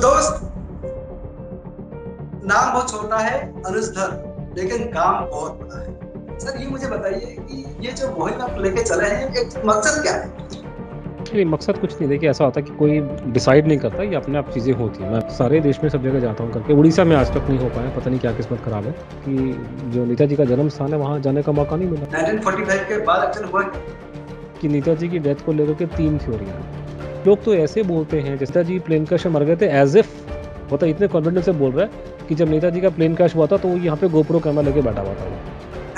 दोस्त नाम बहुत छोटा है अनुजधर लेकिन काम बहुत बड़ा है। सर ये मुझे बताइए कि ये जो मुहिम आप लेके चले हैं एक मकसद क्या है? नहीं मकसद कुछ नहीं। देखिए ऐसा होता है कि कोई डिसाइड नहीं करता ये अपने आप चीज़ें होती हैं। मैं सारे देश में सब जगह जाता हूँ करके। उड़ीसा में आज तक नहीं हो पाया पता नहीं क्या किस्मत खराब है कि जो नेताजी का जन्म स्थान है वहाँ जाने का मौका नहीं मिला। 1945 के बाद एक्चुअली हुआ कि नेताजी की डेथ को लेकर के तीन थ्योरियाँ हैं। लोग तो ऐसे बोलते हैं जैसे जी प्लेन क्रैश में मर गए थे एज इफ़ होता इतने कॉन्फिडेंस से बोल रहा है कि जब नेताजी का प्लेन क्रैश हुआ था तो वो यहाँ पे गोप्रो कैमरा लेके बैठा हुआ था।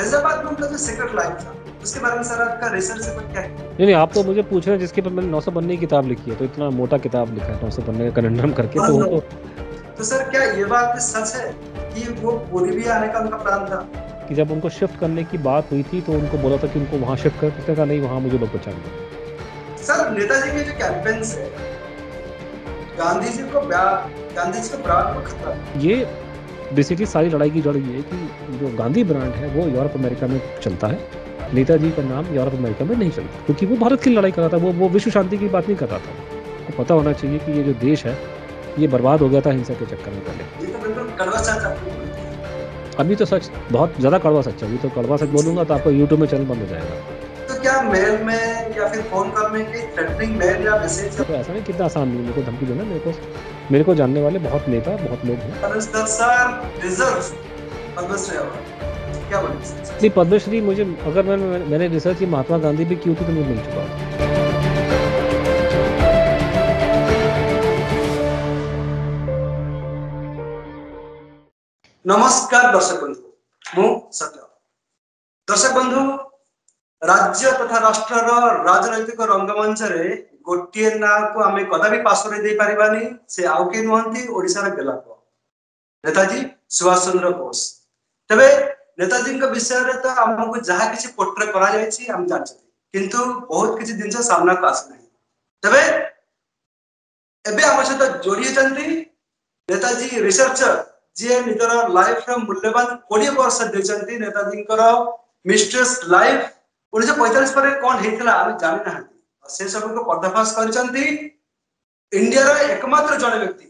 हैदराबाद में उनका जो सीक्रेट लाइफ था उसके बारे में सर आपका रिसर्च क्या है? नहीं नहीं आप तो मुझे पूछ रहे हैं जिसके पर मैंने नौ सौ बनने की किताब लिखी है तो इतना मोटा किताब लिखा है नौ सौ बनने का कनेंडम करके तो तो तो सर क्या ये बात सच है कि वो पूरी भी आने का उनका प्लान था? कि जब उनको शिफ्ट करने की बात हुई थी तो उनको बोला था कि उनको वहाँ शिफ्ट कर उसने कहा नहीं वहाँ मुझे लोग बचाएँगे सर नेताजी के जो कैंपेन्स है गांधी जी को गांधी जी को ब्रांड को खतरा। ये बेसिकली सारी लड़ाई की जड़ ये है कि जो गांधी ब्रांड है वो यूरोप अमेरिका में चलता है। नेताजी का नाम यूरोप अमेरिका में नहीं चलता क्योंकि वो भारत की लड़ाई कर रहा था वो वो विश्व शांति की बात नहीं कर रहा था। आपको तो पता होना चाहिए कि ये जो देश है ये बर्बाद हो गया था हिंसा के चक्कर में पहले। तो। अभी तो सच बहुत ज़्यादा कड़वा सच है। अभी तो कड़वा सच बोलूँगा तो आपका यूट्यूब में चैनल बंद हो जाएगा। तो क्या मेल में या फिर फ़ोन कॉल में थ्रेटनिंग मेल या मैसेज तो ऐसा नहीं कितना आसान नहीं मेरे को धमकी देना मेरे को मेरे को जानने वाले बहुत नेता बहुत लोग हैं। सर पद्मश्री मुझे अगर मैं, मैंने रिसर्च की महात्मा गांधी भी क्यों थी तो मुझे मिल चुका नमस्कार दर्शक बंधु। मु सत्य। दर्शक बंधु ରାଜ୍ୟ ତଥା ରାଷ୍ଟ୍ରର ରାଜନୈତିକ ରଙ୍ଗମଞ୍ଚରେ ଗୋଟିଏ ନାଁକୁ ଆମେ କଦାପି ପାଶରେ ଦେଇପାରିବାନି ସେ ଆଉ କେହି ନୁହନ୍ତି ଓଡ଼ିଶାର ବେଲାପ ନେତାଜୀ ସୁଭାଷ ଚନ୍ଦ୍ର ବୋଷ ତେବେ ନେତାଜୀଙ୍କ ବିଷୟରେ ତ ଆମକୁ ଯାହା କିଛି ପୋଟ୍ରେ କରାଯାଇଛି ଆମେ ଜାଣିଛନ୍ତି କିନ୍ତୁ ବହୁତ କିଛି ଜିନିଷ ସାମ୍ନାକୁ ଆସିନାହିଁ ତେବେ ଏବେ ଆମ ସହିତ ଯୋଡି ହେଇଛନ୍ତି ନେତାଜୀ ରିସର୍ଚ୍ଚର ଯିଏ ନିଜର ଲାଇଫର ମୂଲ୍ୟବାନ କୋଡିଏ ବର୍ଷ ଦେଇଛନ୍ତି ନେତାଜୀଙ୍କର ମିଷ୍ଟ୍ରେସ୍ ଲାଇଫ ଉଣେଇଶହ ପଇଁଚାଳିଶ ପରେ କଣ ହେଇଥିଲା ଆମେ ଜାଣିନାହାନ୍ତି ଆଉ ସେ ସବୁକୁ ପର୍ଦ୍ଦାଫାଶ କରିଛନ୍ତି ଇଣ୍ଡିଆର ଏକମାତ୍ର ଜଣେ ବ୍ୟକ୍ତି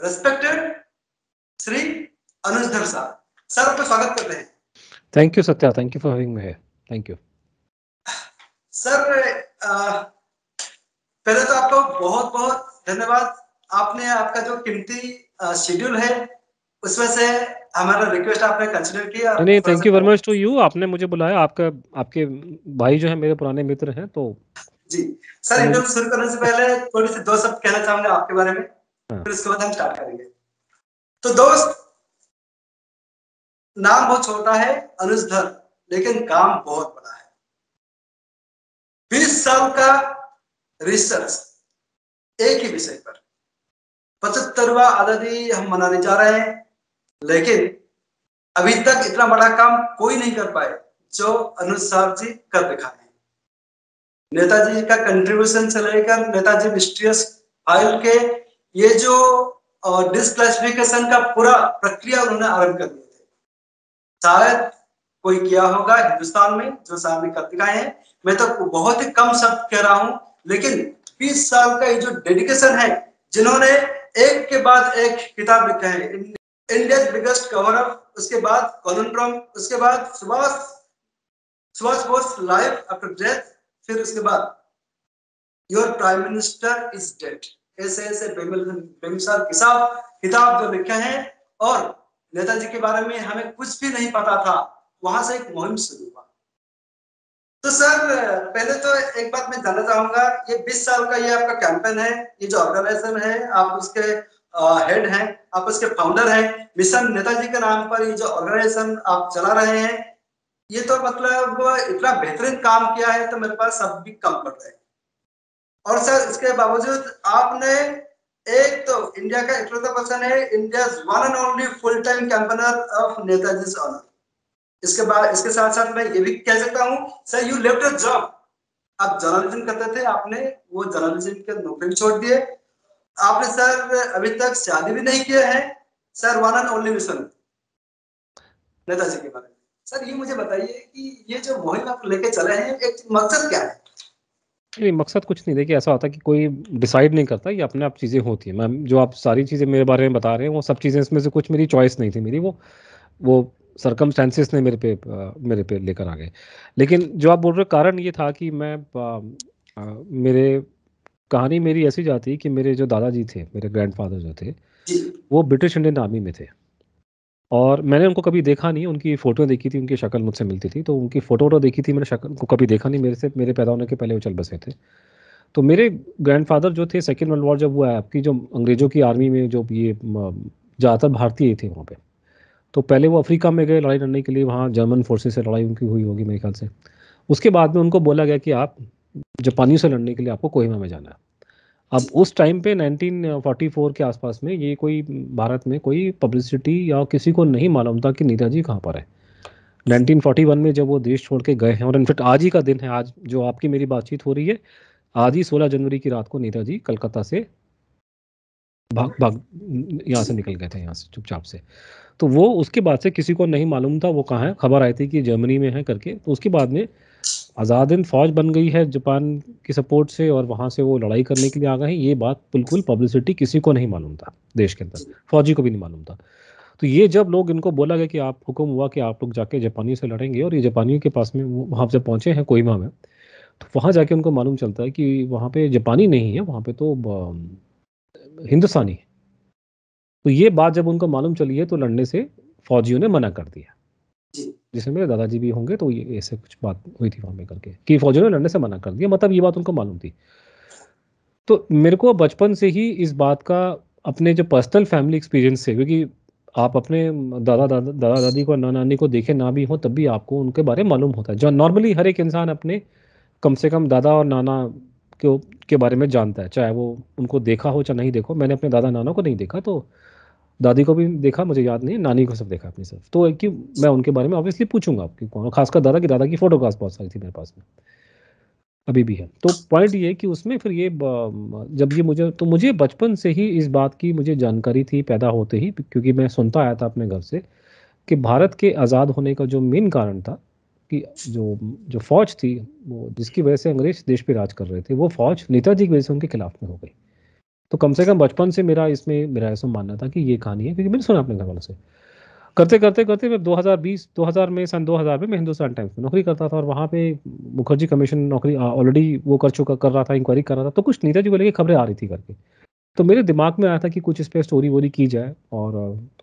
रेस्पेक्टेड श्री अनुज धर साहब सर आपका स्वागत करते हैं thank you Satya thank you for having me here thank you sir uh, पहले तो आपको बहुत बहुत धन्यवाद आपने आपका जो कीमती शेड्यूल है उसमें से हमारा रिक्वेस्ट आपने कंसिडर किया नहीं thank you very much to you आपने मुझे बुलाया आपका आपके भाई जो है मेरे पुराने मित्र हैं तो जी। सर इंटरव्यू शुरू करने से पहले थोड़ी सी दो शब्द कहना चाहूँगा आपके बारे में हाँ। फिर उसके बाद हम स्टार्ट करेंगे। तो दोस्त नाम बहुत छोटा है अनुजधर लेकिन काम बहुत बड़ा है। बीस साल का रिसर्च एक ही विषय पर। पचहत्तरवा आज़ादी हम मनाने जा रहे हैं। लेकिन अभी तक इतना बड़ा काम कोई नहीं कर पाए जो अनुज साहब जी कर दिखाए हैं। नेताजी का कंट्रीब्यूशन से लेकर नेताजी मिस्ट्रियस फ़ाइल के ये जो डिस्क्लासिफिकेशन का पूरा प्रक्रिया उन्होंने आरंभ कर दिए थे। शायद कोई किया होगा हिंदुस्तान में, जो साहब ने कर दिखाए हैं। मैं तो बहुत ही कम शब्द कह रहा हूँ, लेकिन 20 साल का ये जो डेडिकेशन है, जिन्होंने एक के बाद एक किताब लिखा है इंडिया बिगेस्ट कवर अप उसके बाद कॉलन कॉलनड्रम उसके बाद Subhash Subhash Bose life after death फिर उसके बाद your prime minister is dead ऐसे ऐसे बेमिसाल किताब किताब जो लिखे हैं, और नेताजी के बारे में हमें कुछ भी नहीं पता था, वहाँ से एक मुहिम शुरू हुआ। तो सर, पहले तो एक बात मैं जानना चाहूँगा, ये 20 साल का ये आपका कैंपेन है, ये जो ऑर्गेनाइजेशन है, आप उसके हेड हैं आप उसके फाउंडर हैं। मिशन नेताजी के नाम पर ये जो ऑर्गेनाइजेशन आप चला रहे हैं, ये तो मतलब इतना बेहतरीन काम किया है तो मेरे पास सब भी कम पड़ रहे हैं और सर, इसके बावजूद आपने एक तो इंडिया का इकलौता पर्सन है India one and only full time campaigner of Netaji honour इसके बाद, इसके साथ साथ मैं ये भी कह सकता हूँ, सर यू लेफ़्ट जॉब आप जर्नलिज्म करते थे, आपने वो जर्नलिज्म के नौकरी छोड़ दिए। आपने सर अभी तक शादी भी नहीं किया है। Sir one and only mission Netaji के बारे में। सर ये मुझे बताइए कि ये जो मुहिम आप लेके चले हैं एक मकसद क्या है? नहीं मकसद कुछ नहीं। देखिए ऐसा होता कि कोई डिसाइड नहीं करता ये अपने आप चीज़ें होती हैं। मैं जो आप सारी चीज़ें मेरे बारे में बता रहे हैं वो सब चीज़ें इसमें से कुछ मेरी चॉइस नहीं थी मेरी। वो वो सरकमस्टेंसेस ने मेरे पे आ, मेरे पे लेकर आ गए। लेकिन जो आप बोल रहे कारण ये था कि मैं आ, आ, मेरे कहानी मेरी ऐसी जाती कि मेरे जो दादाजी थे मेरे ग्रैंडफादर जो थे वो ब्रिटिश इंडियन आर्मी में थे। और मैंने उनको कभी देखा नहीं उनकी फ़ोटो देखी थी उनकी शक्ल मुझसे मिलती थी तो उनकी फ़ोटो वोटो देखी थी मैंने शक्ल को कभी देखा नहीं मेरे से मेरे पैदा होने के पहले वो चल बसे थे। तो मेरे ग्रैंडफादर जो थे सेकेंड वर्ल्ड वॉर जब हुआ है आपकी जो अंग्रेज़ों की आर्मी में जो ये ज़्यादातर भारतीय थे वहाँ पे। तो पहले वो अफ्रीका में गए लड़ाई लड़ने के लिए वहाँ जर्मन फोर्सेज से लड़ाई उनकी हुई होगी मेरे ख्याल से। उसके बाद में उनको बोला गया कि आप जापानियों से लड़ने के लिए आपको कोहिमा में जाना है। अब उस टाइम पे 1944 के आसपास में ये कोई भारत में कोई पब्लिसिटी या किसी को नहीं मालूम था कि नेताजी कहाँ पर है। 1941 में जब वो देश छोड़ के गए हैं और इनफेक्ट आज ही का दिन है, आज जो आपकी मेरी बातचीत हो रही है, आज ही 16 जनवरी की रात को नेताजी कलकत्ता से भाग भाग, यहाँ से निकल गए थे, यहाँ से चुपचाप से। तो वो उसके बाद से किसी को नहीं मालूम था वो कहाँ है, खबर आई थी कि जर्मनी में है करके तो उसके बाद में आज़ाद फौज बन गई है जापान की सपोर्ट से और वहाँ से वो लड़ाई करने के लिए आ गए हैं। ये बात बिल्कुल पब्लिसिटी किसी को नहीं मालूम था, देश के अंदर। फौजी को भी नहीं मालूम था। तो ये जब लोग इनको बोला गया कि आप, हुक्म हुआ कि आप लोग जाके जापानियों से लड़ेंगे और ये जापानियों के पास में वहाँ से पहुँचे हैं, कोहिमा में तो वहाँ जाके उनको मालूम चलता है कि वहाँ पे जापानी नहीं है, वहाँ पे तो हिंदुस्तानी है। तो ये बात जब उनको मालूम चली है तो लड़ने से फौजियों ने मना कर दिया। जिसमें मेरे दादाजी भी होंगे तो ये, ऐसे कुछ बात हुई थी वहाँ में करके, कि फौजियों ने लड़ने से मना कर दिया। मतलब ये बात उनको मालूम थी। तो मेरे को बचपन से ही इस बात का अपने जो पर्सनल फैमिली एक्सपीरियंस से क्योंकि आप अपने दादा दादा दादा दादी को नाना नानी को देखे ना भी हो, तब भी आपको उनके बारे में मालूम होता है। जो नॉर्मली हर एक इंसान अपने कम से कम दादा और नाना के बारे में जानता है, चाहे वो उनको देखा हो चाहे नहीं देखो मैंने अपने दादा नाना को नहीं देखा तो दादी को भी देखा, मुझे याद नहीं नानी को सब देखा अपनी सिर्फ़ तो कि मैं उनके बारे में ऑब्वियसली पूछूँगा आपकी कौन खासकर दादा की दादा की फोटोग्राफ बहुत सारी थी मेरे पास में, अभी भी है। तो पॉइंट ये कि उसमें फिर ये जब ये मुझे तो मुझे बचपन से ही इस बात की मुझे जानकारी थी, पैदा होते ही, क्योंकि मैं सुनता आया था अपने घर से, कि भारत के आज़ाद होने का जो मेन कारण था, कि जो जो फौज थी, वो जिसकी वजह से अंग्रेज़ देश पे राज कर रहे थे, वो फौज नेताजी की वजह से उनके खिलाफ में हो गई। तो कम से कम बचपन से मेरा इसमें, मेरा ऐसा मानना था कि ये कहानी है, क्योंकि मैंने सुना अपने घर वालों से। करते करते करते मैं 2020 2000 में, सन 2000 में मैं हिंदुस्तान टाइम्स में नौकरी करता था और वहाँ पे मुखर्जी कमीशन नौकरी ऑलरेडी वो कर चुका, कर रहा था इंक्वायरी कर रहा था तो कुछ नेताजी को लेकर खबरें आ रही थी करके। तो मेरे दिमाग में आया था कि कुछ इस पर स्टोरी वोरी की जाए और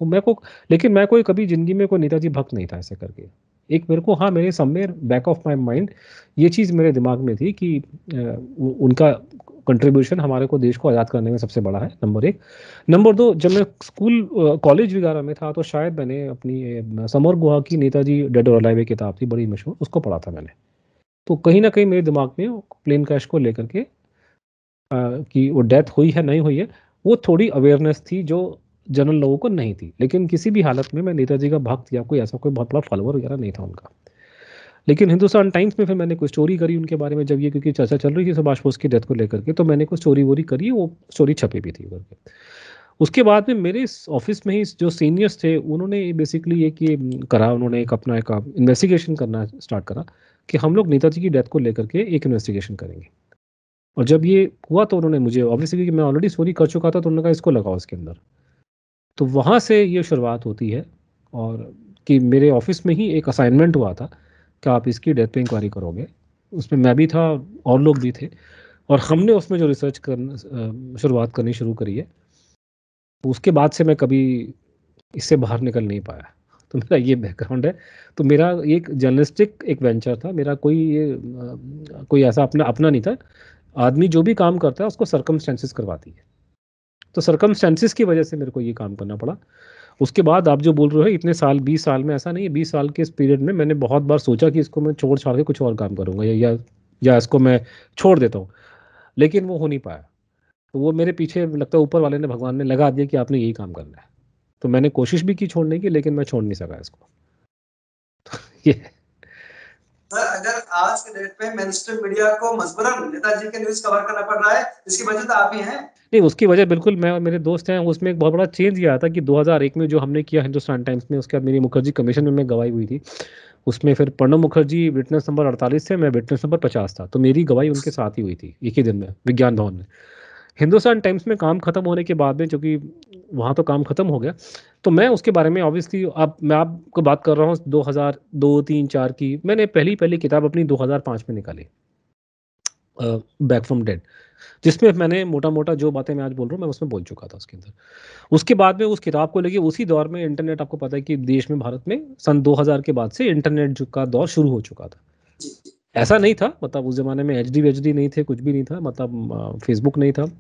तो मैं को, लेकिन मैं कोई कभी ज़िंदगी में कोई नेताजी भक्त नहीं था ऐसे करके। एक मेरे को हाँ मेरे somewhere back of my mind ये चीज़ मेरे दिमाग में थी कि उनका कंट्रीब्यूशन हमारे को देश को आज़ाद करने में सबसे बड़ा है नंबर एक। नंबर दो, जब मैं स्कूल कॉलेज वगैरह में था तो शायद मैंने अपनी समर गुहा की नेताजी डेड और अलाइव किताब थी, बड़ी मशहूर, उसको पढ़ा था मैंने। तो कहीं ना कहीं मेरे दिमाग में प्लेन क्रैश को लेकर के कि वो डेथ हुई है, नहीं हुई है, वो थोड़ी अवेयरनेस थी जो जनरल लोगों को नहीं थी। लेकिन किसी भी हालत में मैं नेताजी का भक्त या कोई ऐसा कोई बहुत बड़ा फॉलोअर वगैरह नहीं था उनका। लेकिन हिंदुस्तान टाइम्स में फिर मैंने कोई स्टोरी करी उनके बारे में, जब ये क्योंकि चर्चा चल रही थी सुभाष बोस की डेथ को लेकर के तो मैंने कोई स्टोरी वोरी करी, वो स्टोरी छपी भी थी करके उसके बाद में मेरे ऑफ़िस में ही जो सीनियर्स थे, उन्होंने बेसिकली ये कि करा, उन्होंने एक अपना एक इन्वेस्टिगेशन करना स्टार्ट करा कि हम लोग नेताजी की डेथ को लेकर के एक इन्वेस्टिगेशन करेंगे। और जब ये हुआ तो उन्होंने मुझे ऑब्वियसली मैं ऑलरेडी स्टोरी कर चुका था तो उन्होंने कहा इसको लगाओ इसके अंदर। तो वहाँ से ये शुरुआत होती है और कि मेरे ऑफ़िस में ही एक असाइनमेंट हुआ था कि आप इसकी डेथ पे इंक्वायरी करोगे। उसमें मैं भी था, और लोग भी थे। और हमने उसमें जो रिसर्च कर शुरुआत करनी शुरू करी है, उसके बाद से मैं कभी इससे बाहर निकल नहीं पाया। तो मेरा ये बैकग्राउंड है। तो मेरा एक जर्नलिस्टिक एक वेंचर था। मेरा कोई ये कोई ऐसा अपना अपना नहीं था। आदमी जो भी काम करता है, उसको सरकमस्टेंसेस करवाती है। तो सरकमस्टेंसेस की वजह से मेरे को ये काम करना पड़ा। उसके बाद आप जो बोल रहे हो इतने साल बीस साल में ऐसा नहीं है बीस साल के इस पीरियड में मैंने बहुत बार सोचा कि इसको मैं छोड़ छाड़ के कुछ और काम करूँगा या, या या इसको मैं छोड़ देता हूँ। लेकिन वो हो नहीं पाया। तो वो मेरे पीछे लगता है ऊपर वाले ने भगवान ने लगा दिया कि आपने यही काम करना है। तो मैंने कोशिश भी की छोड़ने की लेकिन मैं छोड़ नहीं सका इसको। तो ये सर, अगर आज के डेट पे मेन मीडिया को मजबूरन नेताजी के न्यूज़ कवर करना पड़ रहा है, इसकी वजह तो आप ही हैं। नहीं, उसकी वजह बिल्कुल मैं और मेरे दोस्त हैं, उसमें एक बहुत बड़ा चेंज ये आया था कि 2001 में जो हमने किया हिंदुस्तान टाइम्स में, उसके बाद मेरी मुखर्जी कमीशन में मैं गवाही हुई थी। उसमें फिर प्रणब मुखर्जी विटनेस नंबर अड़तालीस थे, मैं विटनेस नंबर पचास था तो मेरी गवाही उनके साथ ही हुई थी, एक ही दिन में, विज्ञान भवन में। हिंदुस्तान टाइम्स में काम खत्म होने के बाद में, चूँकि वहाँ तो काम खत्म हो गया। तो मैं उसके बारे में ऑब्वियसली अब मैं आपको बात कर रहा हूँ दो हज़ार दो, तीन, चार की। मैंने पहली पहली किताब अपनी 2005 में निकाली। बैक फ्रॉम डेड जिसमें मैंने मोटा मोटा जो बातें मैं आज बोल रहा हूँ, मैं उसमें बोल चुका था उसके अंदर। उसके बाद में उस किताब को लेके उसी दौर में इंटरनेट आपको पता है कि देश में, भारत में सन 2000 के बाद से इंटरनेट का दौर शुरू हो चुका था। ऐसा नहीं था मतलब उस जमाने में एच डी नहीं थे, कुछ भी नहीं था मतलब फेसबुक नहीं था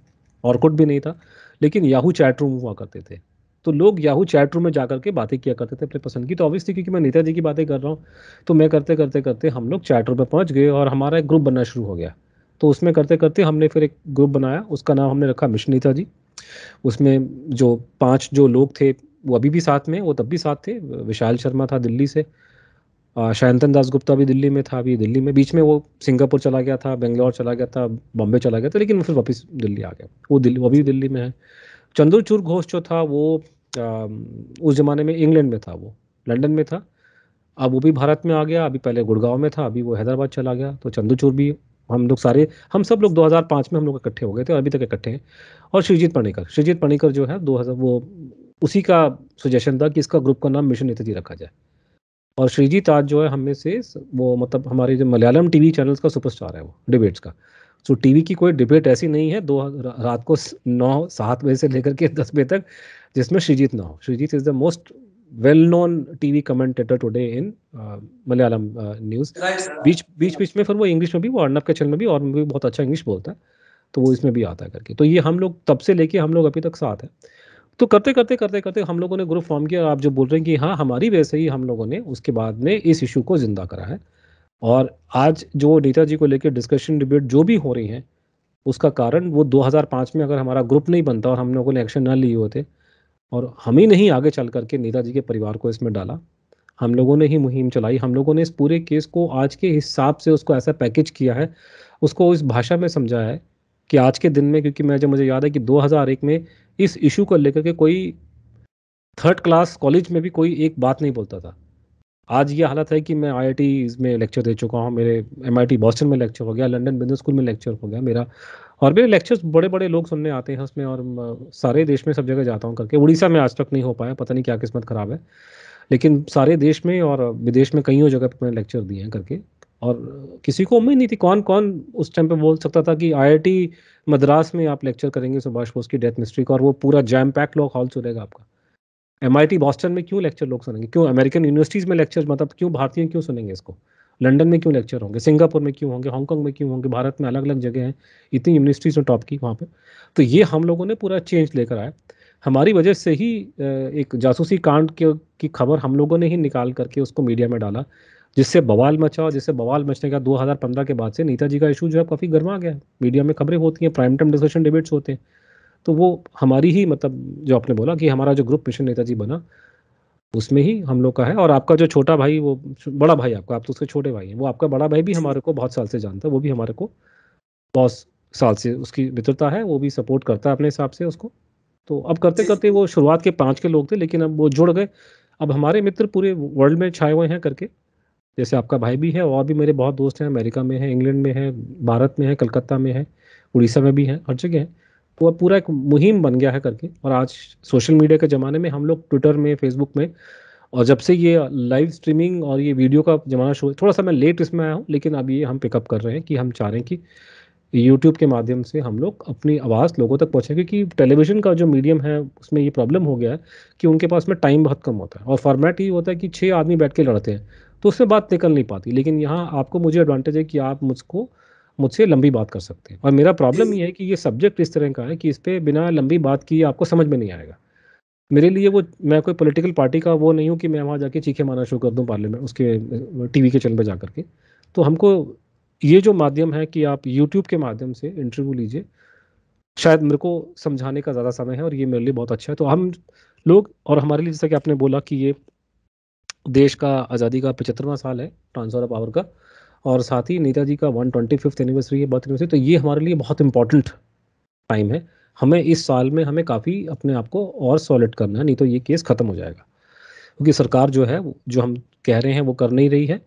ऑर्कुट भी नहीं था। लेकिन याहू चैट रूम हुआ करते थे। तो लोग याहू चैट रूम में जाकर के बातें किया करते थे अपने पसंद की। तो ऑब्वियसली क्योंकि मैं नेताजी की बातें कर रहा हूँ तो मैं करते करते करते हम लोग चैट रूम में पहुँच गए और हमारा एक ग्रुप बनना शुरू हो गया। तो उसमें करते करते हमने फिर एक ग्रुप बनाया। उसका नाम हमने रखा मिशन नेताजी उसमें जो पाँच जो लोग थे, वो अभी भी साथ में, वो तब भी साथ थे। विशाल शर्मा था दिल्ली से। शायंतन दास गुप्ता भी दिल्ली में था अभी दिल्ली में बीच में वो सिंगापुर चला गया था बेंगलोर चला गया था बॉम्बे चला गया था लेकिन फिर वापस दिल्ली आ गया। वो दिल्ली वो भी दिल्ली में है। चंद्रचूर घोष जो था वो आ, उस ज़माने में इंग्लैंड में था वो लंदन में था। अब वो भी भारत में आ गया अभी पहले गुड़गांव में था अभी वो हैदराबाद चला गया। तो चंद्रचूर भी हम लोग सारे हम सब लोग 2005 में हम लोग इकट्ठे हो गए थे और अभी तक इकट्ठे हैं। और श्रीजीत पणिकर श्रीजीत पणिकर जो है 2000 वो उसी का सजेशन था कि इसका ग्रुप का नाम मिशन नेताजी रखा जाए। और श्रीजीत आज जो है हमें से वो मतलब हमारे जो मलयालम टीवी चैनल्स का सुपरस्टार है वो डिबेट्स का। सो so, टीवी की कोई डिबेट ऐसी नहीं है दो रात को नौ सात बजे से लेकर के दस बजे तक जिसमें श्रीजीत ना हो। Sreejith is the most well known TV commentator today in Malayalam news. बीच बीच बीच में फिर वो इंग्लिश में भी वो अर्नब के चैनल में भी और भी बहुत अच्छा इंग्लिश बोलता है तो वो इसमें भी आता है करके। तो ये हम लोग तब से लेके हम लोग अभी तक साथ हैं। तो करते करते करते करते हम लोगों ने ग्रुप फॉर्म किया और आप जो बोल रहे हैं कि हाँ हमारी वजह से ही हम लोगों ने उसके बाद में इस इशू को ज़िंदा करा है। और आज जो नेताजी को लेकर डिस्कशन डिबेट जो भी हो रही है, उसका कारण वो 2005 में अगर हमारा ग्रुप नहीं बनता और हम लोगों ने एक्शन ना लिए होते और हम ही नहीं आगे चल करके नेताजी के परिवार को इसमें डाला, हम लोगों ने ही मुहिम चलाई, हम लोगों ने इस पूरे केस को आज के हिसाब से उसको ऐसा पैकेज किया है, उसको इस भाषा में समझाया है कि आज के दिन में, क्योंकि मैं जब मुझे याद है कि 2001 में इस इशू को लेकर के कोई थर्ड क्लास कॉलेज में भी कोई एक बात नहीं बोलता था। आज ये हालत है कि मैं आई में लेक्चर दे चुका हूँ, मेरे एमआईटी बॉस्टन में लेक्चर हो गया लंदन बिज़नेस स्कूल में लेक्चर हो गया मेरा, और मेरे लेक्चर्स बड़े बड़े लोग सुनने आते हैं उसमें और सारे देश में सब जगह जाता हूँ करके। उड़ीसा में आज तक नहीं हो पाया, पता नहीं क्या किस्मत ख़राब है, लेकिन सारे देश में और विदेश में कईयों जगह पर मैंने लेक्चर दिए हैं करके। और किसी को उम्मीद नहीं थी कौन कौन उस टाइम पे बोल सकता था कि आईआईटी मद्रास में आप लेक्चर करेंगे सुभाष बोस की डेथ मिस्ट्री का और वो पूरा जैम पैक लोग हॉल सुनेगा आपका एमआईटी बॉस्टन में क्यों लेक्चर लोग सुनेंगे? क्यों अमेरिकन यूनिवर्सिटीज़ में लेक्चर मतलब क्यों भारतीय क्यों सुनेंगे इसको? लंदन में क्यों लेक्चर होंगे? सिंगापुर में क्यों होंगे? हांगकॉन्ग में क्यों होंगे? भारत में अलग अलग जगह हैं, इतनी यूनिवर्सिटीज़ टॉप की वहाँ पे। तो ये हम लोगों ने पूरा चेंज लेकर आया। हमारी वजह से ही एक जासूसी कांड की खबर हम लोगों ने ही निकाल करके उसको मीडिया में डाला। जिससे बवाल मचा और जिससे बवाल मचने का 2015 के बाद से नेताजी का इशू जो है काफ़ी गर्मा गया मीडिया में खबरें होती हैं प्राइम टाइम डिस्कशन डिबेट्स होते हैं। तो वो हमारी ही मतलब जो आपने बोला कि हमारा जो ग्रुप मिशन नेताजी बना, उसमें ही हम लोग का है। और आपका जो छोटा भाई, वो बड़ा भाई आपका, आप तो उसके छोटे भाई हैं। वो आपका बड़ा भाई भी हमारे को बहुत साल से जानता है, वो भी हमारे को बहुत साल से उसकी मित्रता है, वो भी सपोर्ट करता है अपने हिसाब से उसको। तो अब करते करते वो शुरुआत के पाँच के लोग थे, लेकिन अब वो जुड़ गए। अब हमारे मित्र पूरे वर्ल्ड में छाए हुए हैं करके। जैसे आपका भाई भी है, और भी मेरे बहुत दोस्त हैं, अमेरिका में है, इंग्लैंड में है, भारत में है, कलकत्ता में है, उड़ीसा में भी है, हर जगह है। तो अब पूरा एक मुहिम बन गया है करके, और आज सोशल मीडिया के ज़माने में हम लोग ट्विटर में, फेसबुक में, और जब से ये लाइव स्ट्रीमिंग और ये वीडियो का ज़माना शुरू, थोड़ा सा मैं लेट इसमें आया हूँ, लेकिन अब ये हम पिकअप कर रहे हैं कि हम चाह रहे हैं कि यूट्यूब के माध्यम से हम लोग अपनी आवाज़ लोगों तक पहुँचे, क्योंकि टेलीविज़न का जो मीडियम है, उसमें ये प्रॉब्लम हो गया है कि उनके पास में टाइम बहुत कम होता है, और फॉर्मेट ये होता है कि छः आदमी बैठ के लड़ते हैं। तो उसमें बात निकल नहीं पाती। लेकिन यहाँ आपको मुझे एडवांटेज है कि आप मुझको, मुझसे लंबी बात कर सकते हैं। और मेरा प्रॉब्लम ये है कि ये सब्जेक्ट इस तरह का है कि इस पर बिना लंबी बात किए आपको समझ में नहीं आएगा। मेरे लिए वो, मैं कोई पॉलिटिकल पार्टी का वो नहीं हूँ कि मैं वहाँ जाके चीखे मारना शुरू कर दूँ पार्लियामेंट उसके टीवी के चैनल पर जा करके। तो हमको ये जो माध्यम है कि आप यूट्यूब के माध्यम से इंटरव्यू लीजिए, शायद मेरे को समझाने का ज़्यादा समय है और ये मेरे लिए बहुत अच्छा है। तो हम लोग और हमारे लिए, जैसा कि आपने बोला कि ये देश का आज़ादी का पचहत्तरवा साल है ट्रांसफ़र ऑफ़ पावर का। और साथ ही नेताजी का वन ट्वेंटी फिफ्थ एनिवर्सरी है बर्थ एनिवर्सरी तो ये हमारे लिए बहुत इंपॉर्टेंट टाइम है। हमें इस साल में हमें काफ़ी अपने आप को और सॉलिड करना है, नहीं तो ये केस ख़त्म हो जाएगा। क्योंकि सरकार जो है, जो हम कह रहे हैं, वो कर नहीं रही है।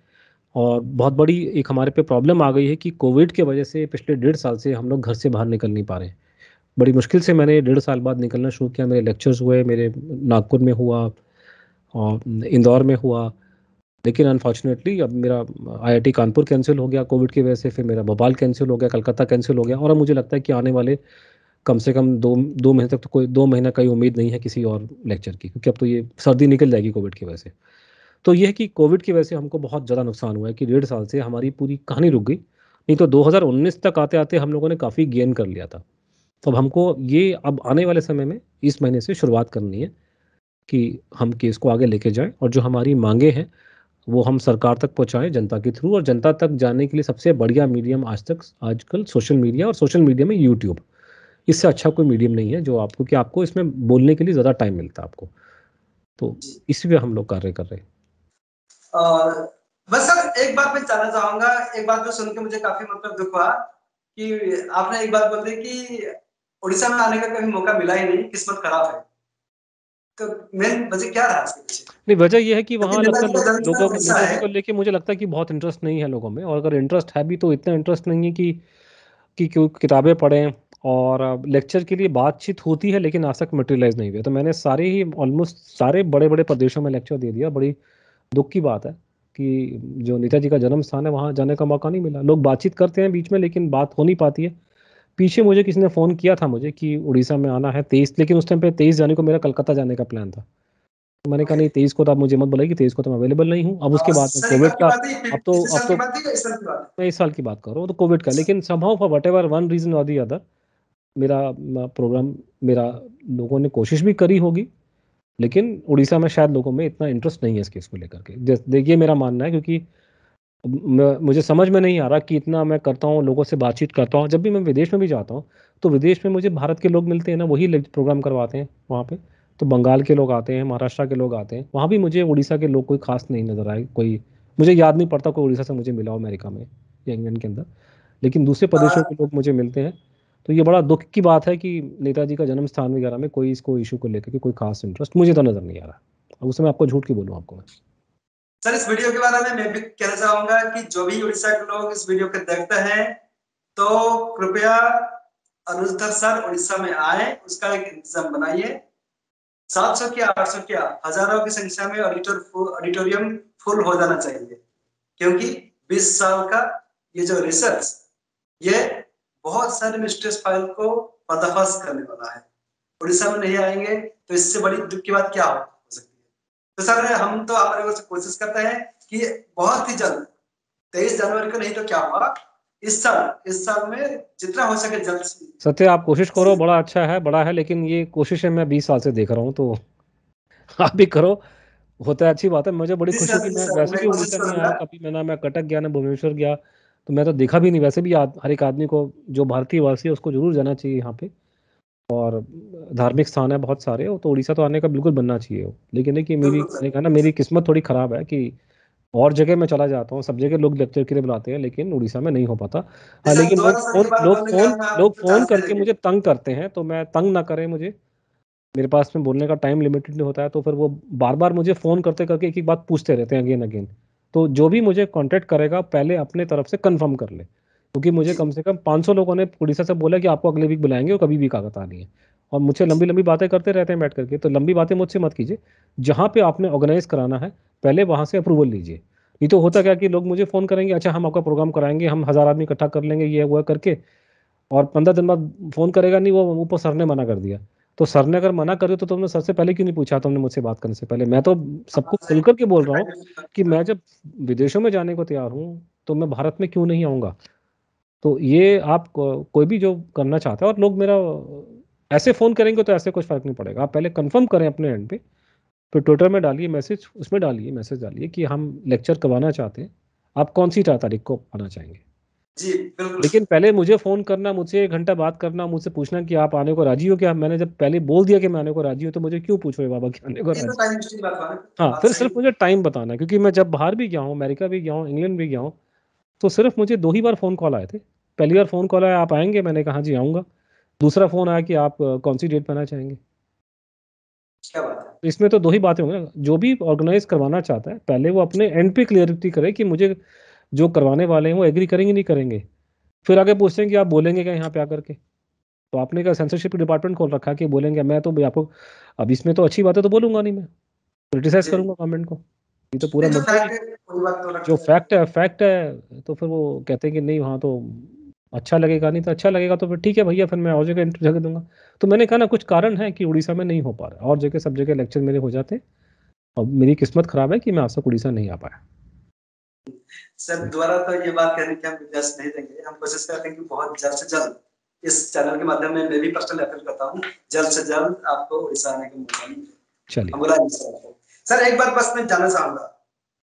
और बहुत बड़ी एक हमारे पे प्रॉब्लम आ गई है कि कोविड के वजह से पिछले डेढ़ साल से हम लोग घर से बाहर निकल नहीं पा रहे हैं। बड़ी मुश्किल से मैंने डेढ़ साल बाद निकलना शुरू किया, मेरे लेक्चर्स हुए, मेरे नागपुर में हुआ और इंदौर में हुआ। लेकिन अनफॉर्चुनेटली अब मेरा आईआईटी कानपुर कैंसिल हो गया कोविड की वजह से, फिर मेरा भोपाल कैंसिल हो गया, कलकत्ता कैंसिल हो गया। और अब मुझे लगता है कि आने वाले कम से कम दो दो महीने तक तो कोई, दो महीना का उम्मीद नहीं है किसी और लेक्चर की, क्योंकि अब तो ये सर्दी निकल जाएगी कोविड की वजह से। तो ये है कि कोविड की वजह से हमको बहुत ज़्यादा नुकसान हुआ है कि डेढ़ साल से हमारी पूरी कहानी रुक गई। नहीं तो 2019 तक आते आते हम लोगों ने काफ़ी गेन कर लिया था। तो अब हमको ये, अब आने वाले समय में इस महीने से शुरुआत करनी है। कि हम केस को आगे लेके जाएँ और जो हमारी मांगे हैं, वो हम सरकार तक पहुंचाएँ, जनता के थ्रू और जनता तक जाने के लिए सबसे बढ़िया मीडियम आज तक, आजकल सोशल मीडिया और सोशल मीडिया में यूट्यूब इससे अच्छा कोई मीडियम नहीं है जो आपको, कि आपको इसमें बोलने के लिए ज़्यादा टाइम मिलता है आपको। तो इसी हम लोग कार्य कर रहे हैं। बस सर एक बात मैं जानना चाहूँगा, एक बात जो सुन के मुझे काफ़ी मतलब दुख हुआ, कि आपने एक बात बोल दी कि उड़ीसा में आने का कभी मौका मिला ही नहीं, किस्मत खराब है। तो मेन वजह क्या रहा इसके पीछे? नहीं वजह यह है कि वहाँ लगता लोगों को लेके मुझे लगता है कि बहुत इंटरेस्ट नहीं है लोगों में और अगर इंटरेस्ट है भी तो इतना इंटरेस्ट नहीं है कि कि क्यों किताबें पढ़ें और लेक्चर के लिए बातचीत होती है लेकिन आज तक मटेरियलाइज नहीं हुई तो मैंने सारे ही ऑलमोस्ट सारे बड़े बड़े प्रदेशों में लेक्चर दे दिया। बड़ी दुख की बात है कि जो नेताजी का जन्म स्थान है वहाँ जाने का मौका नहीं मिला। लोग बातचीत करते हैं बीच में लेकिन बात हो नहीं पाती है। पीछे मुझे किसी ने फ़ोन किया था मुझे कि उड़ीसा में आना है तेईस लेकिन उस टाइम पे तेईस जाने को मेरा कलकत्ता जाने का प्लान था। तो मैंने कहा नहीं तेईस को तो आप मुझे मत बोला कि तेईस को तो मैं अवेलेबल नहीं हूँ। अब उसके बाद कोविड का अब तो अब तो मैं इस साल की बात कर रहा हूँ तो कोविड का। लेकिन somehow for whatever one reason और दी अदर मेरा प्रोग्राम मेरा लोगों ने कोशिश भी करी होगी लेकिन उड़ीसा में शायद लोगों में इतना इंटरेस्ट नहीं है इस केस को लेकर के। देखिए मेरा मानना है क्योंकि मुझे समझ में नहीं आ रहा कि इतना मैं करता हूँ, लोगों से बातचीत करता हूँ। जब भी मैं विदेश में भी जाता हूँ तो विदेश में मुझे भारत के लोग मिलते हैं ना, वही प्रोग्राम करवाते हैं वहाँ पे। तो बंगाल के लोग आते हैं, महाराष्ट्र के लोग आते हैं, वहाँ भी मुझे उड़ीसा के लोग कोई खास नहीं नज़र आए, कोई मुझे याद नहीं पड़ता कोई उड़ीसा से मुझे मिला हो अमेरिका में या इंग्लैंड के अंदर। लेकिन दूसरे प्रदेशों के लोग मुझे मिलते हैं। तो ये बड़ा दुख की बात है कि नेताजी का जन्म स्थान वगैरह में कोई इसको इशू को लेकर के कोई खास इंटरेस्ट मुझे तो नज़र नहीं आ रहा। अब उस समय आपको झूठ की बोलूँ आपको मैं? सर, इस वीडियो के बारे में मैं भी कहना चाहूँगा कि जो भी उड़ीसा के लोग इस वीडियो को देखते हैं तो कृपया अनुधर सर उड़ीसा में आए, उसका एक इंतज़ाम बनाइए। सात सौ क्या आठ सौ क्या हज़ारों की संख्या में ऑडिटोर ऑडिटोरियम फुल हो जाना चाहिए, क्योंकि 20 साल का ये जो रिसर्च, ये बहुत सारे मिस्ट्रेस फ़ाइल को पर्दाफाश करने वाला है। उड़ीसा में नहीं आएँगे तो इससे बड़ी दुख की बात क्या हो तो सर हम तो हमारे ओर से कोशिश करते हैं कि बहुत ही जल्द तेईस जनवरी को नहीं तो क्या हुआ? इस साल इस साल में जितना हो सके जल्द सत्य आप कोशिश करो बड़ा अच्छा है बड़ा है लेकिन ये कोशिश है मैं बीस साल से देख रहा हूँ तो आप भी करो होता है अच्छी बात है। मुझे बड़ी खुशी कि मैं वैसे भी उड़ीसा नहीं आया कभी मैं ना मैं कटक गया ना भुवनेश्वर गया तो मैं तो देखा भी नहीं वैसे भी हर एक आदमी को जो भारतीय वासी है उसको ज़रूर जाना चाहिए यहाँ पे। और धार्मिक स्थान है बहुत सारे तो उड़ीसा तो आने का बिल्कुल बनना चाहिए लेकिन देखिए मेरी मैंने कहा ना मेरी किस्मत थोड़ी ख़राब है कि और जगह मैं चला जाता हूँ सब जगह लोग लेक्चर के लिए बुलाते हैं लेकिन उड़ीसा में नहीं हो पाता। हाँ लेकिन लोग फ़ोन लोग फ़ोन लोग फ़ोन करके मुझे तंग करते हैं तो मैं तंग ना करें मुझे। मेरे पास में बोलने का टाइम लिमिटेड नहीं होता है तो फिर वो बार बार मुझे फ़ोन करते करके एक एक बात पूछते रहते हैं अगेन अगेन तो जो भी मुझे कॉन्टेक्ट करेगा पहले अपने तरफ़ से कन्फर्म कर ले। क्योंकि मुझे कम से कम 500 लोगों ने उड़ीसा से बोला कि आपको अगले वीक बुलाएँगे और कभी भी कागज़ आ नहीं है। और मुझसे लंबी लंबी बातें करते रहते हैं बैठ करके तो लंबी बातें मुझसे मत कीजिए। जहाँ पे आपने ऑर्गेनाइज कराना है पहले वहाँ से अप्रूवल लीजिए। नहीं तो होता क्या कि लोग मुझे फ़ोन करेंगे अच्छा हम आपका प्रोग्राम कराएँगे हम हज़ार आदमी इकट्ठा कर लेंगे ये वो करके। और पंद्रह दिन बाद फ़ोन करेगा नहीं वो ऊपर सर ने मना कर दिया। तो सर ने अगर मना कर दिया तो तुमने सर से पहले क्यों नहीं पूछा? तुमने मुझसे बात करने से पहले। मैं तो सबको खुल करके बोल रहा हूँ कि मैं जब विदेशों में जाने को तैयार हूँ तो मैं भारत में क्यों नहीं आऊँगा? तो ये आप कोई भी जो करना चाहता है और लोग मेरा ऐसे फ़ोन करेंगे तो ऐसे कुछ फ़र्क नहीं पड़ेगा। आप पहले कंफर्म करें अपने एंड पे फिर ट्विटर में डालिए मैसेज उसमें डालिए मैसेज डालिए कि हम लेक्चर करवाना चाहते हैं। आप कौन सी चार तारीख को आना चाहेंगे? जी लेकिन पहले मुझे फ़ोन करना मुझसे एक घंटा बात करना मुझसे पूछना कि आप आने को राज़ी हो क्या? मैंने जब पहले बोल दिया कि मैं आने को राज़ी हूँ तो मुझे क्यों पूछ रहे बाबा कि आने को तो राज़ी? हाँ। फिर सिर्फ़ मुझे टाइम बताना क्योंकि मैं जब बाहर भी गया हूँ अमेरिका भी गया हूँ इंग्लैंड भी गया हूँ तो सिर्फ़ मुझे दो ही बार फ़ोन कॉल आए थे। पहली बार फ़ोन कॉल आया आप आएँगे? मैंने कहा जी आऊँगा। दूसरा फ़ोन आया कि आप कौन सी डेट आना चाहेंगे? क्या बात है? इसमें तो दो ही बातें होंगी ना। जो भी ऑर्गेनाइज करवाना चाहता है पहले वो अपने एंड पे क्लियरिटी करे कि मुझे जो करवाने वाले हैं वो एग्री करेंगे नहीं करेंगे। फिर आगे पूछते हैं कि आप बोलेंगे क्या यहाँ पे आकर के? तो आपने क्या सेंसरशिप डिपार्टमेंट खोल रखा कि बोलेंगे? मैं तो आपको अब इसमें तो अच्छी बात है तो बोलूँगा नहीं मैं। क्रिटिसाइज करूँगा गवर्नमेंट को। ये तो पूरा तो जो फैक्ट है फैक्ट है तो फिर वो कहते हैं कि नहीं वहाँ तो अच्छा लगेगा नहीं तो अच्छा लगेगा तो फिर ठीक है भैया फिर मैं और जगह जगह दूँगा। तो मैंने कहा ना कुछ कारण है कि उड़ीसा में नहीं हो पा रहा और जगह सब जगह लेक्चर मेरे हो जाते और मेरी किस्मत खराब है कि मैं आज तक उड़ीसा नहीं आ पाया। सर दोबारा तो ये बात कहने की हम गुंजाइश नहीं देंगे। हम कोशिश करते हैं कि बहुत जल्द से जल्द इस चैनल के माध्यम में मैं भी पर्सनल अपील करता हूँ जल्द से जल्द आपको उड़ीसा आने का मौका मिले। चलिए। सर एक बार बस मैं जानना चाहूँगा।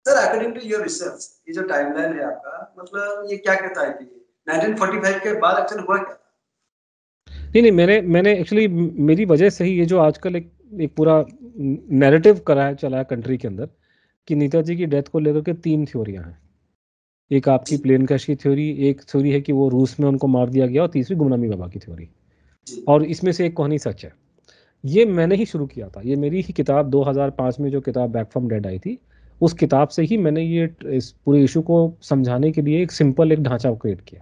Sir according to your research ये जो टाइमलाइन है आपका मतलब ये क्या कहता है कि 1945 के बाद एक्चुअली हुआ क्या नहीं नहीं मैंने मैंने एक्चुअली मेरी वजह से ही ये जो आजकल एक एक पूरा नैरेटिव करा है चला है कंट्री के अंदर कि नेताजी की डेथ को लेकर के तीन थ्योरियाँ हैं। एक आपकी प्लेन कैश की थ्योरी एक थ्योरी है कि वो रूस में उनको मार दिया गया और तीसरी गुमनामी बाबा की थ्योरी और इसमें से एक कहानी सच है? ये मैंने ही शुरू किया था। ये मेरी ही किताब 2005 में जो किताब बैक फ्रॉम डेड आई थी, उस किताब से ही मैंने ये इस पूरे इशू को समझाने के लिए एक सिंपल एक ढांचा क्रिएट किया।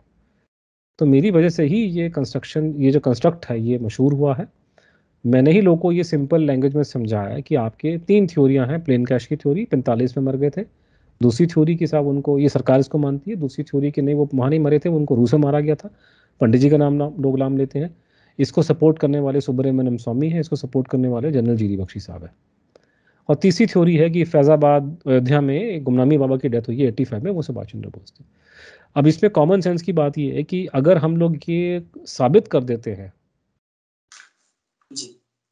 तो मेरी वजह से ही ये कंस्ट्रक्शन ये जो कंस्ट्रक्ट है, ये मशहूर हुआ है। मैंने ही लोगों को ये सिंपल लैंग्वेज में समझाया कि आपके तीन थ्योरियाँ हैं प्लेन कैश की थ्योरी पैंतालीस में मर गए थे। दूसरी थ्योरी के साथ उनको, ये सरकार इसको मानती है। दूसरी थ्योरी के नहीं, वो वहाँ नहीं मरे थे उनको रूस में मारा गया था। पंडित जी का नाम, लोग नाम लेते हैं। इसको सपोर्ट करने वाले सुब्रमण्यम स्वामी है इसको सपोर्ट करने वाले जनरल जीरी बख्शी साहब है। और तीसरी थ्योरी है कि फैज़ाबाद अयोध्या में गुमनामी बाबा की डेथ हुई है एट्टी फाइव में वो सुभाष चंद्र बोस थे अब इसमें कॉमन सेंस की बात ये है कि अगर हम लोग ये साबित कर देते हैं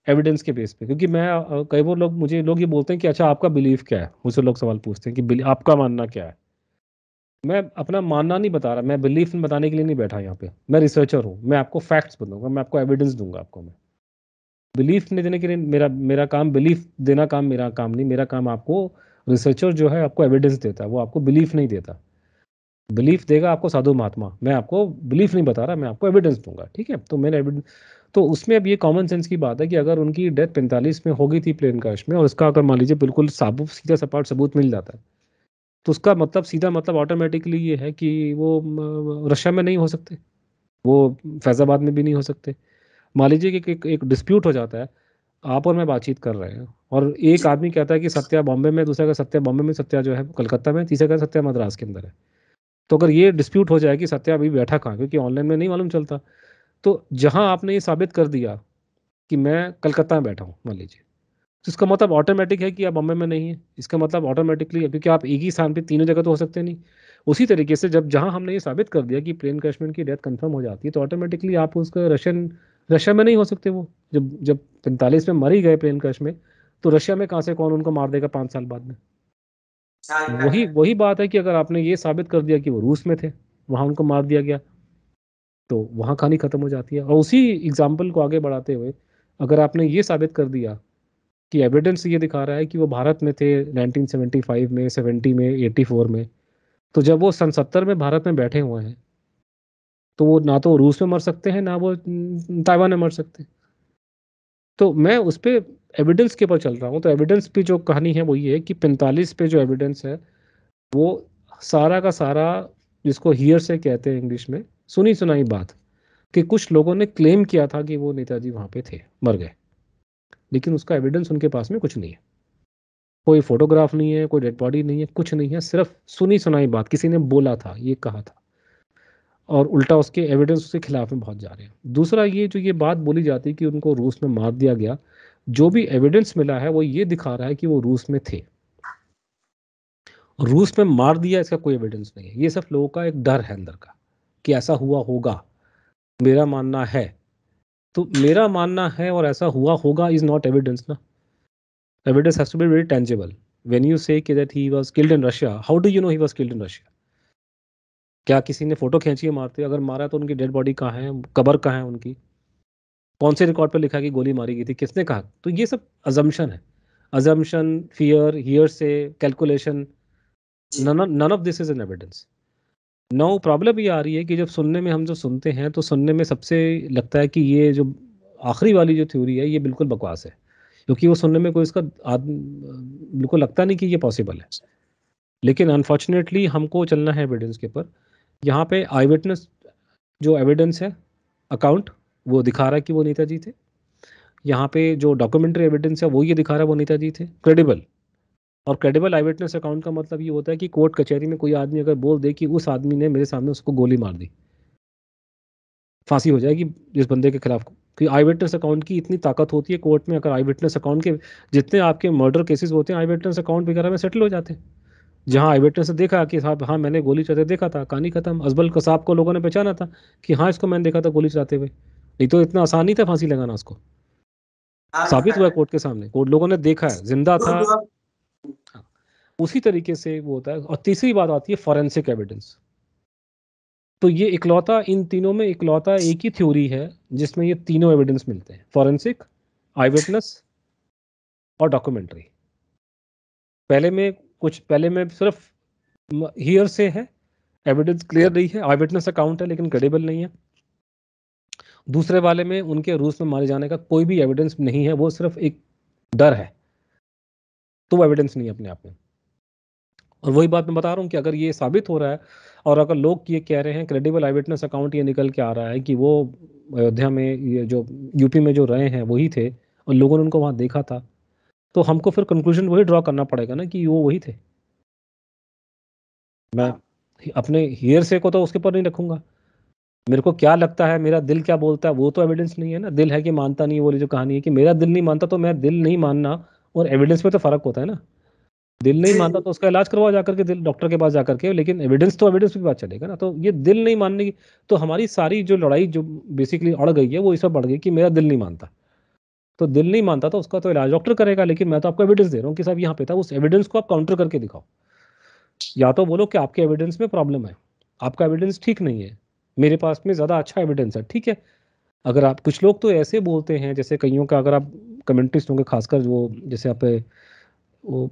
एविडेंस के बेस पे क्योंकि मैं कई बार लोग मुझे लोग ये बोलते हैं कि अच्छा आपका बिलीफ क्या है? मुझसे लोग सवाल पूछते हैं कि आपका मानना क्या है? मैं अपना मानना नहीं बता रहा, मैं बिलीफ बताने के लिए नहीं बैठा यहाँ पे। मैं रिसर्चर हूँ, मैं आपको फैक्ट्स बताऊँगा, मैं आपको एविडेंस दूँगा आपको मैं। बिलीफ नहीं देने के लिए मेरा मेरा काम बिलीफ देना काम, मेरा काम नहीं, मेरा काम आपको रिसर्चर जो है आपको एविडेंस देता है, वो आपको बिलीफ नहीं देता। बिलीफ देगा आपको साधु महात्मा, मैं आपको बिलीफ नहीं बता रहा, मैं आपको एविडेंस दूँगा, ठीक है? तो मैंने एविडेंस तो उसमें अब ये कॉमन सेंस की बात है कि अगर उनकी डेथ पैंतालीस में हो गई थी प्लेन क्रश में और उसका अगर मान लीजिए बिल्कुल साबुत, सीधा सपाट सबूत मिल जाता है तो उसका मतलब सीधा मतलब ऑटोमेटिकली ये है कि वो रशिया में नहीं हो सकते। वो फैज़ाबाद में भी नहीं हो सकते। मान लीजिए कि एक, डिस्प्यूट हो जाता है आप और मैं बातचीत कर रहे हैं और एक आदमी कहता है कि सत्या बॉम्बे में दूसरा का सत्या बॉम्बे में सत्या जो है कलकत्ता में तीसरा का सत्या मद्रास के अंदर है। तो अगर ये डिस्प्यूट हो जाए कि सत्या अभी बैठा कहाँ क्योंकि ऑनलाइन में नहीं मालूम चलता तो जहाँ आपने ये साबित कर दिया कि मैं कलकत्ता में बैठा हूँ मान लीजिए तो इसका मतलब ऑटोमेटिक है कि आप बम्बे में नहीं है। इसका मतलब ऑटोमेटिकली क्योंकि आप एक ही स्थान पे तीनों जगह तो हो सकते नहीं। उसी तरीके से जब, जहाँ हमने ये साबित कर दिया कि प्लेन क्रैशमेंट की डेथ कंफर्म हो जाती है तो ऑटोमेटिकली आप उसका रशियन रशिया में नहीं हो सकते वो। जब जब पैंतालीस में मर ही गए प्लेन क्रैश में तो रशिया में कहाँ से कौन उनको मार देगा पाँच साल बाद में? वही वही बात है कि अगर आपने ये साबित कर दिया कि वो रूस में थे, वहाँ उनको मार दिया गया तो वहाँ कहानी ख़त्म हो जाती है। और उसी एग्ज़ाम्पल को आगे बढ़ाते हुए अगर आपने ये साबित कर दिया कि एविडेंस ये दिखा रहा है कि वो भारत में थे 1975 में 70 में 84 में। तो जब वो सन सत्तर में भारत में बैठे हुए हैं तो वो ना तो रूस में मर सकते हैं, ना वो ताइवान में मर सकते हैं। तो मैं उस पर एविडेंस के ऊपर चल रहा हूँ तो एविडेंस पे जो कहानी है वो ये है कि पैंतालीस पे जो एविडेंस है, वो सारा का सारा जिसको हियर से कहते हैं इंग्लिश में, सुनी सुनाई बात, कि कुछ लोगों ने क्लेम किया था कि वो नेताजी वहाँ पे थे, मर गए। लेकिन उसका एविडेंस उनके पास में कुछ नहीं है। कोई फोटोग्राफ नहीं है, कोई डेड बॉडी नहीं है, कुछ नहीं है, सिर्फ़ सुनी सुनाई बात, किसी ने बोला था, ये कहा था। और उल्टा उसके एविडेंस उसके खिलाफ में बहुत जा रहे हैं। दूसरा ये, जो ये बात बोली जाती है कि उनको रूस में मार दिया गया, जो भी एविडेंस मिला है, वो ये दिखा रहा है कि वो रूस में थे। रूस में मार दिया, इसका कोई एविडेंस नहीं है। ये सब लोगों का एक डर है अंदर का, कि ऐसा हुआ होगा। मेरा मानना है तो मेरा मानना है और ऐसा हुआ होगा इज़ नॉट एविडेंस ना। Evidence has to be very tangible when you say कि that he was killed in Russia how do you know he was killed in Russia क्या किसी ने फ़ोटो खींची है मारते अगर मारा तो उनकी डेड बॉडी कहाँ है? कबर कहाँ है उनकी? कौन से रिकॉर्ड पर लिखा कि गोली मारी गई थी? किसने कहा? तो ये सब अजम्पन है। Assumption fear hearsay calculation none of this is an evidence no problem ये आ रही है कि जब सुनने में हम जो सुनते हैं तो सुनने में सबसे लगता है कि ये जो आखिरी वाली जो थ्योरी है, ये बिल्कुल बकवास है। क्योंकि वो सुनने में कोई इसका बिल्कुल लगता नहीं कि ये पॉसिबल है। लेकिन अनफॉर्चुनेटली हमको चलना है एविडेंस के ऊपर। यहाँ पे आई विटनेस जो एविडेंस है अकाउंट वो दिखा रहा है कि वो नेताजी थे। यहाँ पे जो डॉक्यूमेंट्री एविडेंस है, वो ये दिखा रहा है वो नेताजी थे। क्रेडिबल और क्रेडिबल आई विटनेस अकाउंट का मतलब ये होता है कि कोर्ट कचहरी में कोई आदमी अगर बोल दे कि उस आदमी ने मेरे सामने उसको गोली मार दी। फांसी हो जाएगी जिस बंदे के खिलाफ। कि आई विटनेस अकाउंट की इतनी ताकत होती है कोर्ट में, अगर आई विटनेस अकाउंट के जितने आपके मर्डर केसेस होते हैं आई विटनेस अकाउंट वगैरह में सेटल हो जाते हैं। जहाँ आई विटनेस ने देखा कि साहब हाँ मैंने गोली चलाते देखा था, कहानी खत्म। अजबल कसाब को लोगों ने पहचाना था कि हाँ इसको मैंने देखा था गोली चलाते हुए। नहीं तो इतना आसान नहीं था फांसी लगाना उसको। साबित हुआ कोर्ट के सामने। कोर्ट लोगों ने देखा है, ज़िंदा था। उसी तरीके से वो होता है। और तीसरी बात आती है फॉरेंसिक एविडेंस तो ये इकलौता, इन तीनों में इकलौता एक ही थ्योरी है, जिसमें ये तीनों एविडेंस मिलते हैं। फॉरेंसिक आई विटनेस और डॉक्यूमेंट्री पहले में कुछ, पहले में सिर्फ़ हियर से है एविडेंस क्लियर नहीं है आई विटनेस अकाउंट है, लेकिन क्रेडिबल नहीं है। दूसरे वाले में, उनके रूस में मारे जाने का कोई भी एविडेंस नहीं है, वो सिर्फ़ एक डर है। तो एविडेंस नहीं है अपने आप में। और वही बात मैं बता रहा हूँ कि अगर ये साबित हो रहा है और अगर लोग ये कह रहे हैं क्रेडिबल आई विटनेस अकाउंट ये निकल के आ रहा है कि वो अयोध्या में ये जो यूपी में जो रहे हैं वही थे और लोगों ने उनको वहाँ देखा था तो हमको फिर कंक्लूजन वही ड्रॉ करना पड़ेगा ना कि वो वही थे। मैं अपने हियर से को तो उसके ऊपर नहीं रखूँगा। मेरे को क्या लगता है, मेरा दिल क्या बोलता है, वो तो एविडेंस नहीं है ना। दिल है कि मानता नहीं वो जो कहानी है कि मेरा दिल नहीं मानता तो मैं दिल नहीं मानना और एविडेंस में तो फ़र्क होता है ना। दिल नहीं मानता तो उसका इलाज करवा जाकर के दिल डॉक्टर के पास जाकर के लेकिन एविडेंस तो एविडेंस की बात चलेगा ना तो ये दिल नहीं मानने की तो हमारी सारी जो लड़ाई जो बेसिकली अड़ गई है वो इस पर बढ़ गई कि मेरा दिल नहीं मानता। तो दिल नहीं मानता तो उसका तो इलाज डॉक्टर करेगा लेकिन मैं तो आपको एविडेंस दे रहा हूँ कि साहब यहाँ पे था उस एविडेंस को आप काउंटर करके दिखाओ। या तो बोलो कि आपके एविडेंस में प्रॉब्लम है आपका एविडेंस ठीक नहीं है मेरे पास में ज़्यादा अच्छा एविडेंस है ठीक है। अगर आप कुछ लोग तो ऐसे बोलते हैं जैसे कईयों का अगर आप कमेंट्रिस्ट होंगे खासकर वो जैसे आप वो,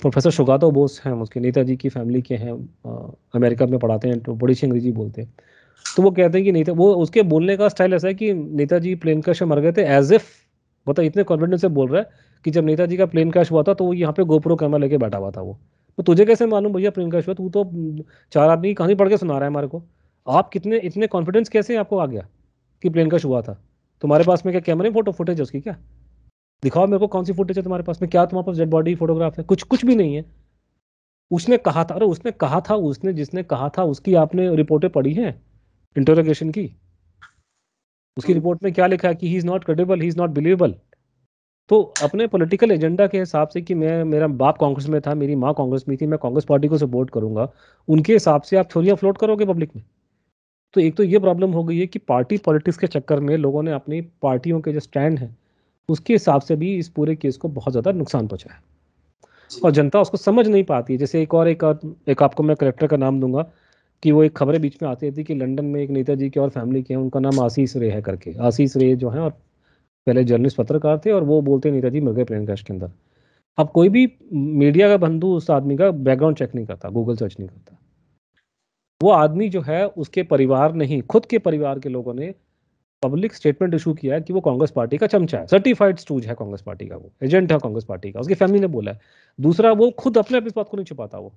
प्रोफेसर शुगातो बोस हैं, उसके नेताजी की फैमिली के हैं अमेरिका में पढ़ाते हैं तो बड़ी सी अंग्रेज़ी बोलते हैं। तो वो कहते हैं कि नेता, वो उसके बोलने का स्टाइल ऐसा है कि नेताजी प्लेन क्रैश में मर गए थे एज इफ़ बता इतने कॉन्फिडेंस से बोल रहा है कि जब नेताजी का प्लेन क्रैश हुआ था तो वो यहाँ पे गोप्रो कैमरा लेके बैठा हुआ था वो। तो तुझे कैसे मालूम भैया प्लेन क्रैश हुआ? तू तो चार आदमी की कहानी पढ़ के सुना रहा है हमारे को। आप कितने, इतने कॉन्फिडेंस कैसे आपको आ गया कि प्लेन क्रैश हुआ था? तुम्हारे पास में क्या कैमरे फ़ोटो फुटेज है उसकी क्या? दिखाओ मेरे को कौन सी फुटेज है तुम्हारे पास में? क्या तुम्हारे पास डेड बॉडी फोटोग्राफ है? कुछ कुछ भी नहीं है। उसने कहा था, अरे उसने कहा था, उसने जिसने कहा था, उसकी आपने रिपोर्टें पढ़ी हैं? इंटरोगेशन की। उसकी रिपोर्ट में क्या लिखा है कि he is not credible he is not believable तो अपने पॉलिटिकल एजेंडा के हिसाब से कि मैं मेरा बाप कांग्रेस में था, मेरी माँ कांग्रेस में थी, मैं कांग्रेस पार्टी को सपोर्ट करूँगा, उनके हिसाब से आप छोरियाँ फ्लोट करोगे पब्लिक में? तो एक तो ये प्रॉब्लम हो गई है कि पार्टी पॉलिटिक्स के चक्कर में लोगों ने अपनी पार्टियों के जो स्टैंड है उसके हिसाब से भी इस पूरे केस को बहुत ज़्यादा नुकसान पहुँचा है। और जनता उसको समझ नहीं पाती। जैसे एक और एक एक आपको मैं करेक्टर का नाम दूँगा कि वो एक खबरें बीच में आती थी कि लंदन में एक नेताजी के और फैमिली के हैं उनका नाम आशीष रे है करके। आशीष रे जो है और पहले जर्नलिस्ट पत्रकार थे और वो बोलते नेताजी मर गए प्लेन क्रैश के अंदर। अब कोई भी मीडिया का बंधु उस आदमी का बैकग्राउंड चेक नहीं करता गूगल सर्च नहीं करता। वो आदमी जो है उसके परिवार ने ही खुद के परिवार के लोगों ने पब्लिक स्टेटमेंट इशू किया है कि वो कांग्रेस पार्टी का चमचा है। सर्टिफाइड स्टूज है कांग्रेस पार्टी का वो। एजेंट है कांग्रेस पार्टी का। उसकी फैमिली ने बोला है। दूसरा, वो खुद अपने आप इस बात को नहीं छुपाता वो।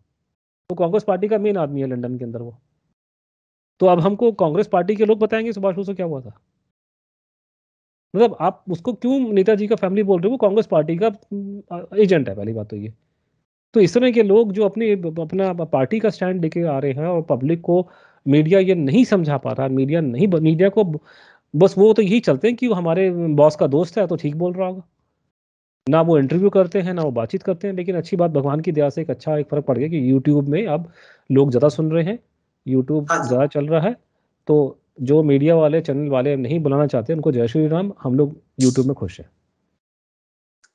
वो कांग्रेस पार्टी का मेन आदमी है लंदन के अंदर वो। तो अब हमको कांग्रेस पार्टी के लोग बताएँगे सुभाष बोस क्या हुआ था? मतलब आप उसको क्यों नेताजी का फैमिली बोल रहे हो? कांग्रेस पार्टी का एजेंट है, पहली बात तो ये। तो इस तरह के लोग जो अपनी, अपना पार्टी का स्टैंड लेके आ रहे हैं और पब्लिक को मीडिया ये नहीं समझा पा रहा मीडिया नहीं मीडिया को बस वो तो यही चलते हैं कि वो हमारे बॉस का दोस्त है तो ठीक बोल रहा होगा। ना वो इंटरव्यू करते हैं ना वो बातचीत करते हैं लेकिन अच्छी बात भगवान की दया से एक अच्छा एक फ़र्क पड़ गया कि यूट्यूब में अब लोग ज़्यादा सुन रहे हैं यूट्यूब हाँ ज़्यादा चल रहा है तो जो मीडिया वाले चैनल वाले नहीं बुलाना चाहते उनको जय श्री राम हम लोग यूट्यूब में खुश हैं।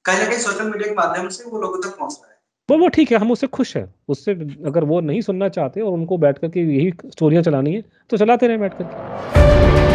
कहीं ना कहीं सोशल मीडिया के माध्यम से वो लोगों तक पहुँच रहा है। वो वो ठीक है हम उससे खुश हैं। उससे अगर वो नहीं सुनना चाहते और उनको बैठ करके यही स्टोरियाँ चलानी है तो चलाते रहे बैठ करके